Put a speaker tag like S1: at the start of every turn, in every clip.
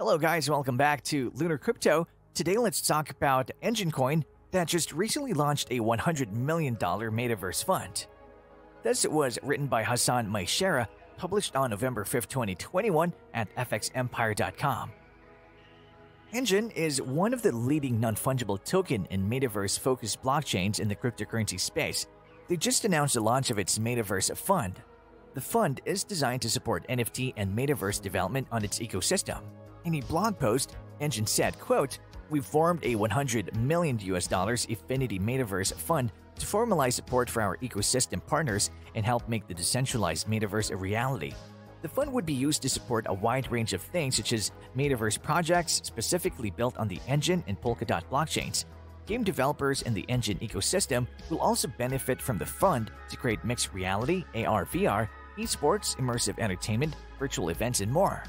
S1: Hello guys, welcome back to Lunar Crypto. Today let's talk about Enjin Coin that just recently launched a $100 million metaverse fund. This was written by Hassan Maishera, published on November 5, 2021 at fxempire.com. Enjin is one of the leading non-fungible token and metaverse-focused blockchains in the cryptocurrency space. They just announced the launch of its metaverse fund. The fund is designed to support NFT and metaverse development on its ecosystem. In a blog post, Enjin said, quote, We formed a 100 million US dollars Efinity Metaverse Fund to formalize support for our ecosystem partners and help make the decentralized metaverse a reality. The fund would be used to support a wide range of things such as metaverse projects specifically built on the Enjin and Polkadot blockchains. Game developers in the Enjin ecosystem will also benefit from the fund to create mixed reality, AR, VR, esports, immersive entertainment, virtual events, and more.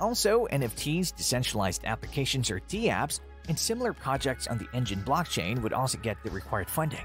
S1: Also, NFTs, decentralized applications or DApps, and similar projects on the Enjin blockchain would also get the required funding.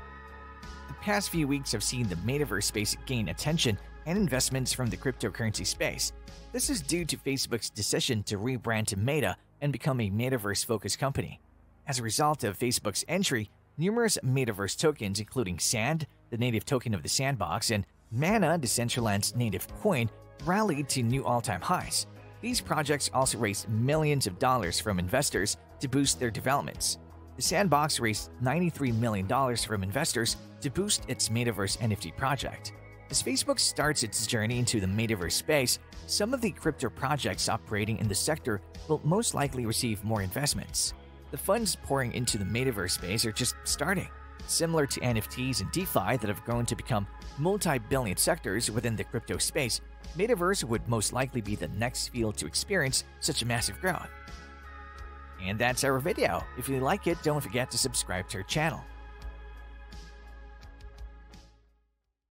S1: The past few weeks have seen the metaverse space gain attention and investments from the cryptocurrency space. This is due to Facebook's decision to rebrand to Meta and become a metaverse focused company. As a result of Facebook's entry, numerous metaverse tokens, including Sand, the native token of the sandbox, and Mana, Decentraland's native coin, rallied to new all time highs. These projects also raised millions of dollars from investors to boost their developments. The Sandbox raised $93 million from investors to boost its Metaverse NFT project. As Facebook starts its journey into the Metaverse space, some of the crypto projects operating in the sector will most likely receive more investments. The funds pouring into the Metaverse space are just starting. Similar to NFTs and DeFi that have grown to become multi billion sectors within the crypto space, Metaverse would most likely be the next field to experience such a massive growth. And that's our video. If you like it, don't forget to subscribe to our channel.